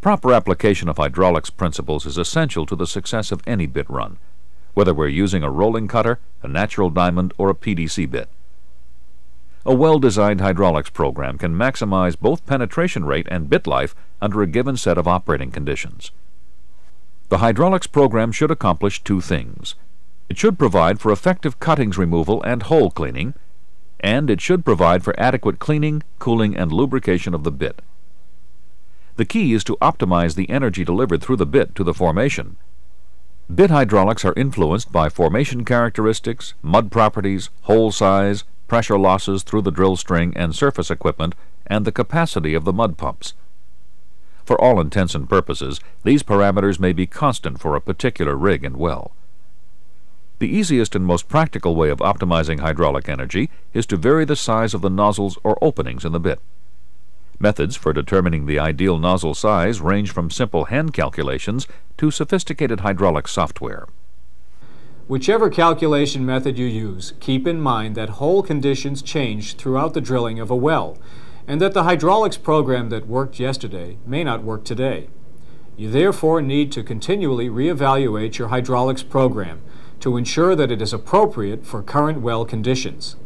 Proper application of hydraulics principles is essential to the success of any bit run, whether we're using a rolling cutter, a natural diamond, or a PDC bit. A well-designed hydraulics program can maximize both penetration rate and bit life under a given set of operating conditions. The hydraulics program should accomplish two things. It should provide for effective cuttings removal and hole cleaning, and it should provide for adequate cleaning, cooling, and lubrication of the bit. The key is to optimize the energy delivered through the bit to the formation. Bit hydraulics are influenced by formation characteristics, mud properties, hole size, pressure losses through the drill string and surface equipment, and the capacity of the mud pumps. For all intents and purposes, these parameters may be constant for a particular rig and well. The easiest and most practical way of optimizing hydraulic energy is to vary the size of the nozzles or openings in the bit. Methods for determining the ideal nozzle size range from simple hand calculations to sophisticated hydraulic software. Whichever calculation method you use, keep in mind that hole conditions change throughout the drilling of a well, and that the hydraulics program that worked yesterday may not work today. You therefore need to continually reevaluate your hydraulics program to ensure that it is appropriate for current well conditions.